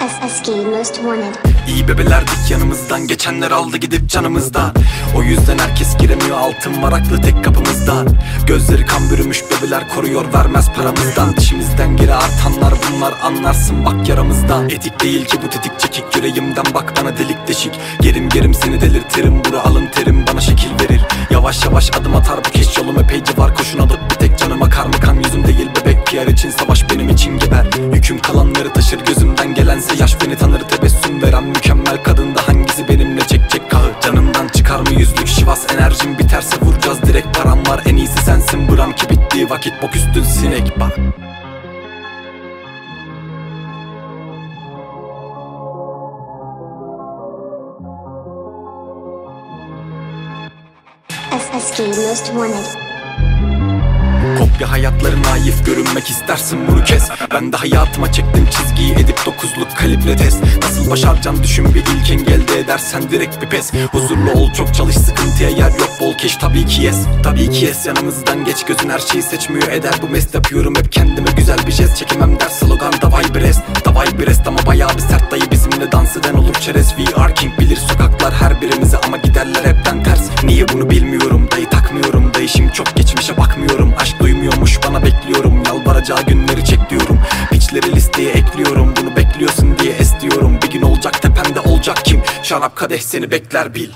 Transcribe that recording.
SSG Most Wanted. İyi bebelerdik yanımızdan Geçenler aldı gidip canımızdan. O yüzden herkes giremiyor altın varaklı tek kapımızdan. Gözleri kan bürümüş bebeler koruyor vermez paramızdan. Dişimizden geri artanlar bunlar anlarsın bak yaramızdan. Etik değil ki bu tetik çekik yüreğimden bak bana delik deşik. Gerim gerim seni delirtirim bura alın terim bana şekil verir. Yavaş yavaş adım atar bu keş yolum epeyce var koşun alıp bir tek canıma kar mı kan yüzüm değil bebek Pierre için savaş benim için geber. Yüküm kalanları taşır gözümden gelense yaş beni tanır tebessüm veren mükemmel kadında hangisi benimle çekecek kahı? Canımdan çıkar mı yüzlük? Şivas enerjim biterse vuracağız direkt. Param var en iyisi sensin. Bıram ki bittiği vakit bok üstün sinek. Bak. SSG Most Wanted. Kopya hayatları naif görünmek istersin bunu kes. Ben de hayatıma çektim çizgiyi edip dokuzluk kalibre test. Nasıl başaracağım düşün bir ilk engelde edersen direkt bir pes. Huzurlu ol çok çalış sıkıntıya yer yok bol keş. Tabii ki yes Tabii ki yes. Yanımızdan geç gözün her şeyi seçmiyor eder. Bu mest yapıyorum hep kendime güzel bir jest Çekemem der. Slogan davay bir rest Davay bir rest. Ama bayağı bir sert dayı bizimle dans eden olur. Çerez We are king bilir. Sokaklar her birimizi ama giderler hepten Yalvaracağı günleri çek diyorum. Piçleri listeye ekliyorum Bunu bekliyorsun diye es diyorum. Bir gün olacak tepemde olacak kim? Şarap kadeh seni bekler bil